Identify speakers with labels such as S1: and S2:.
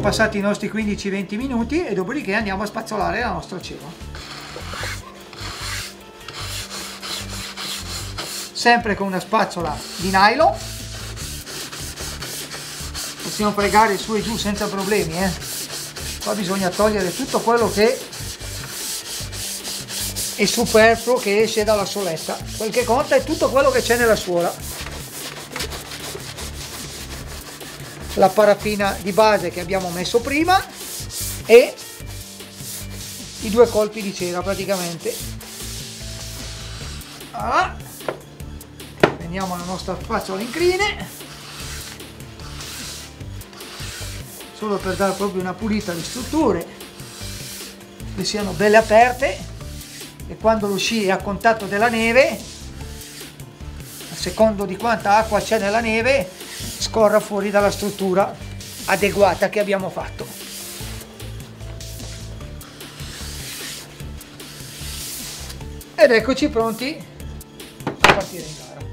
S1: passati i nostri 15-20 minuti e dopodiché andiamo a spazzolare la nostra ceva. Sempre con una spazzola di nylon. Possiamo fregare su e giù senza problemi. Eh. Qua bisogna togliere tutto quello che è superfluo che esce dalla soletta. Quel che conta è tutto quello che c'è nella suola. La paraffina di base che abbiamo messo prima e i due colpi di cera praticamente. Ah. prendiamo la nostra spazzola incline solo per dare proprio una pulita alle strutture che siano belle aperte. E quando lo sci è a contatto della neve a secondo di quanta acqua c'è nella neve scorra fuori dalla struttura adeguata che abbiamo fatto. Ed eccoci pronti a partire in gara.